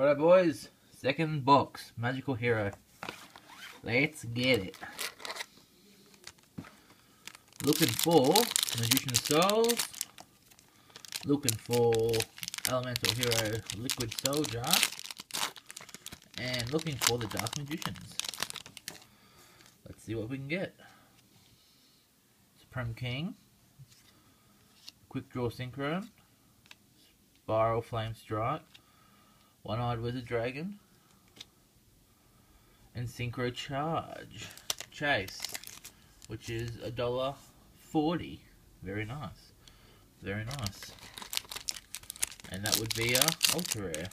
Righto boys, second box, Magical Hero. Let's get it. Looking for Magician Souls. Looking for Elemental Hero Liquid Soldier. And looking for the Dark Magicians. Let's see what we can get. Supreme King. Quick Draw Synchro. Spiral Flame Strike. One-Eyed Wizard Dragon. And Synchro Charge. Chase. Which is a dollar forty. Very nice. Very nice. And that would be a ultra rare.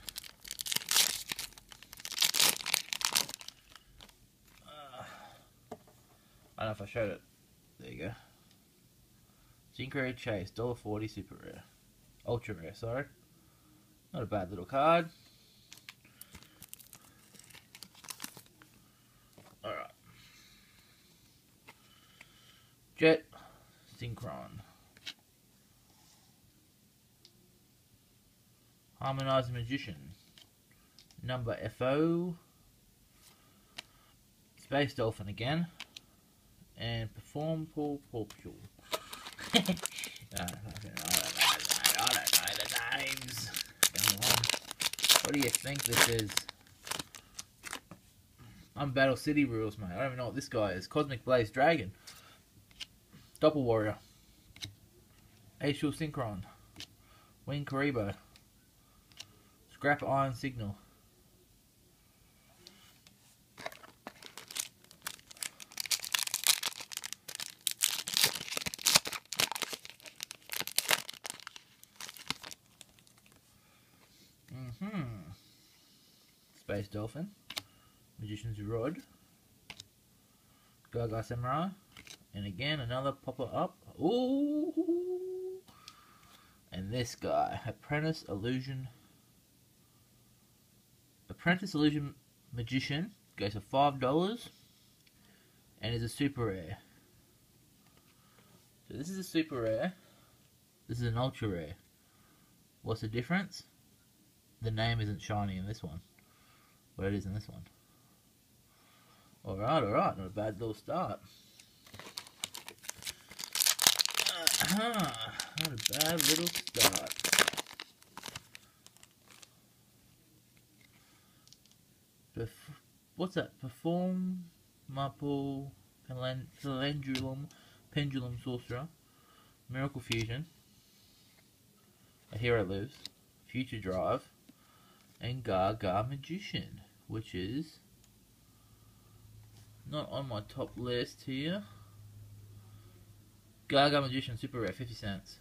Uh, I don't know if I showed it. There you go. Synchro Chase, $1.40 super rare. Ultra rare, sorry. Not a bad little card. Jet Synchron. Harmonizing Magician. Number FO. Space Dolphin again. And Perform Paul know, I don't know the names. Come on. What do you think this is? I'm Battle City rules, mate. I don't even know what this guy is. Cosmic Blaze Dragon. Doppel Warrior. Accel Synchron. Wing Kuriboh. Scrap Iron Signal. Mm-hmm. Space Dolphin. Magician's Rod. Gaga Samurai. And again, another popper up. Ooh! And this guy, Apprentice Illusion. Apprentice Illusion Magician goes for five dollars, and is a super rare. So this is a super rare. This is an ultra rare. What's the difference? The name isn't shiny in this one, but it is in this one. Alright, alright, not a bad little start. Uh-huh. Not a bad little start. Bef what's that? Perform Maple Pendulum Pendulum Sorcerer. Miracle Fusion. A Hero Lives. Future Drive. And Gaga Magician, which is not on my top list here. Gaga Magician Super Rare, 50 cents.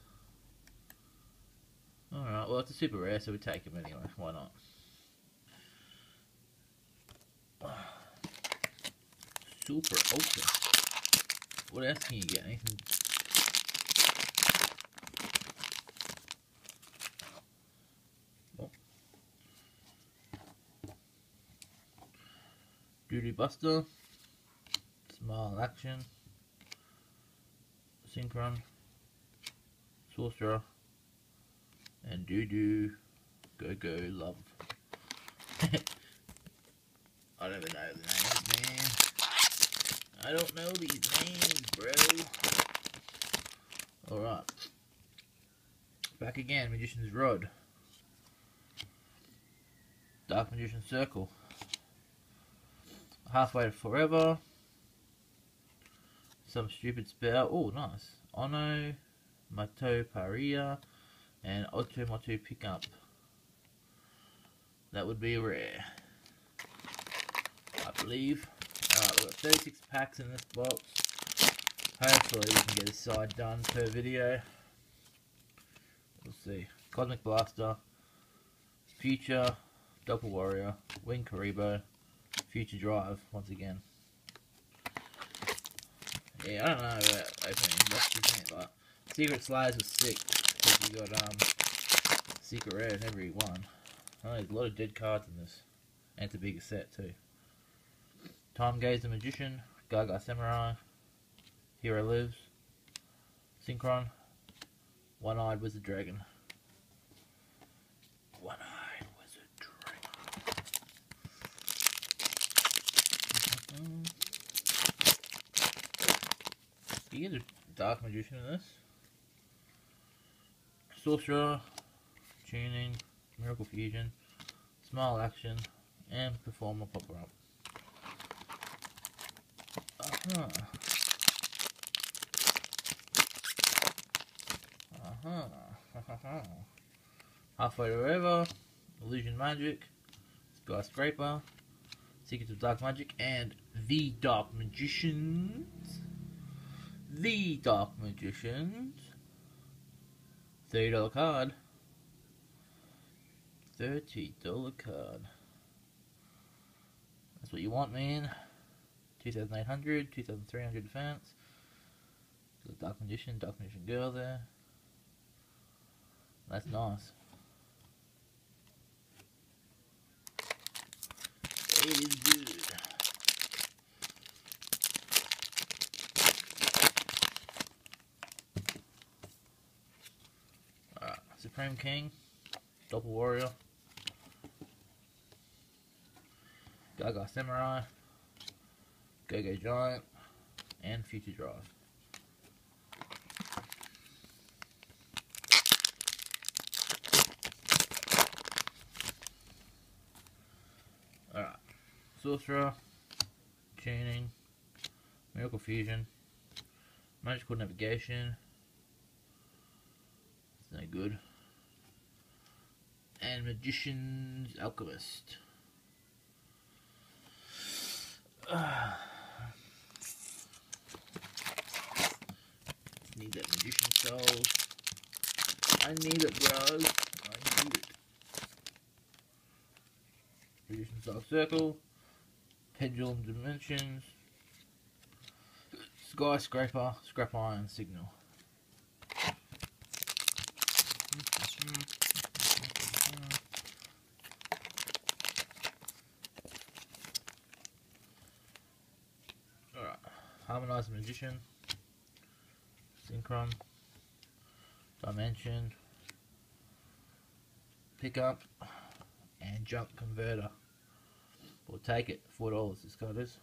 Alright, well it's a super rare, so we take him anyway. Why not? Super open. What else can you get? Anything? Oh. Duty Buster. Smile Action. Synchron. Sorcerer. And Doo Doo. Go Go Love. I don't even know the names, man. I don't know these names, bro. Alright. Back again, Magician's Rod. Dark Magician Circle. Halfway to Forever. Some stupid spell. Oh, nice. Ono, Mato Paria, and Otomoto Pickup. That would be rare. I believe. Alright, we've got 36 packs in this box. Hopefully we can get a side done per video. We'll see. Cosmic Blaster, Future, Doppel Warrior, Wing Kuriboh, Future Drive, once again. Yeah, I don't know about opening boxes but Secret Slayers was sick, because you got um, Secret Rare in every one. Oh, there's a lot of dead cards in this. And it's a bigger set too. Time Gazer the Magician, Gaga Samurai, Hero Lives, Synchron. One Eyed Wizard Dragon. You get a Dark Magician in this. Sorcerer, Tuning, Miracle Fusion, Smile Action, and Performer Popper Up. Uh-huh. Uh-huh. Halfway to River, Illusion Magic, Skyscraper, Secrets of Dark Magic, and The Dark Magicians. The Dark Magicians. $30 card. $30 card. That's what you want, man. 2,800, 2,300 defense. Dark Magician, Dark Magician Girl there. That's nice. It is good. Alright, Supreme King, Double Warrior, Gaga Samurai, Go-Go Giant, and Future Drive. Alright. Sorcerer, Tuning, Miracle Fusion, Magical Navigation, it's no good, and Magician's Alchemist. Need that Magician Soul. I need it, bros. I need it. Magician's Dark Circle, Pendulum Dimensions, Skyscraper, Scrap Iron Signal. Alright, Harmonized Magician, Synchron, Dimension, Pickup, and Junk Converter. We'll take it. Four dollars this card is.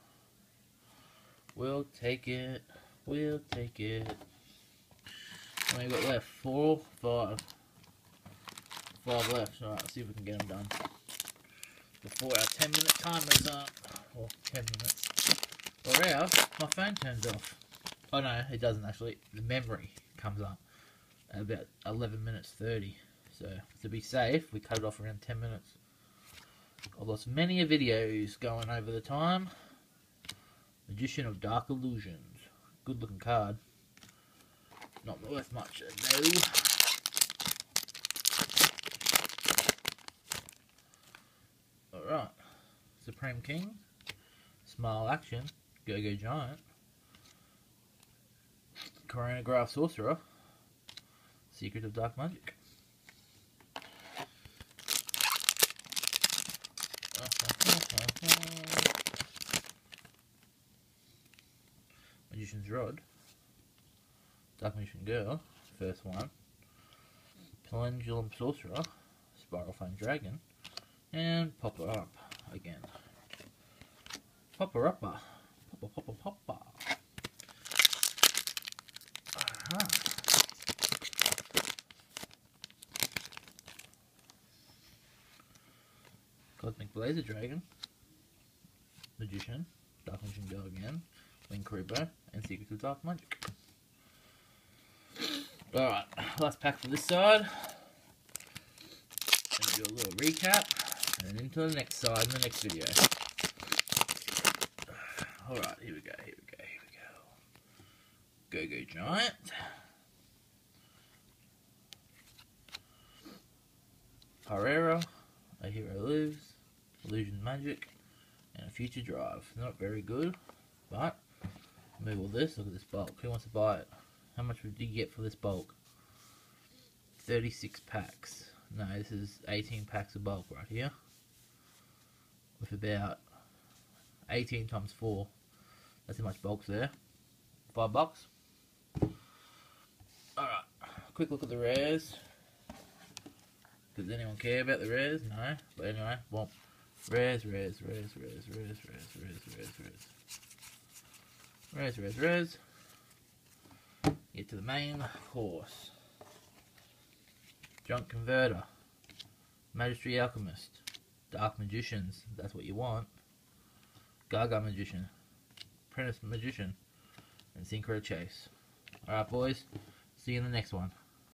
We'll take it. We'll take it. How got left? Four, five. Five left. Alright, let's see if we can get them done. Before our 10 minute timer's up. Or 10 minutes. Or else, my phone turns off. Oh no, it doesn't actually. The memory comes up at about 11 minutes 30. So, to be safe, we cut it off around 10 minutes. I've lost many a videos going over the time. Magician of Dark Illusions. Good looking card. Not worth much, eh, no. Alright. Supreme King. Smile Action. Go Go Giant. Chronograph Sorcerer. Secret of Dark Magic. Magician's Rod, Dark Magician Girl, first one, Pendulum Sorcerer, Spiral Flame Dragon, and Popper Up again. Popper Upper, Popper Popper Popper. Aha. Cosmic Blazar Dragon, Magician, Dark Magician Girl again, Wing Creeper, and Secrets of Dark Magic. Alright, last pack for this side. Gonna do a little recap, and into the next side in the next video. Alright, here we go, here we go, here we go. Go Go Giant. Herrera, A Hero Lives, Illusion Magic, and a Future Drive. Not very good, but move all this. Look at this bulk. Who wants to buy it? How much would you get for this bulk? 36 packs. No, this is 18 packs of bulk right here. With about 18 times 4. That's how much bulk's there. 5 bucks. Alright, quick look at the rares. Does anyone care about the rares? No. But anyway, well, rares, rares, rares, rares, rares, rares, rares, rares, rares. Rares, rares, rares. Get to the main course. Junk Converter. Magistry Alchemist. Dark Magicians, that's what you want. Gaga Magician. Apprentice Magician. And Synchro Chase. Alright boys, see you in the next one.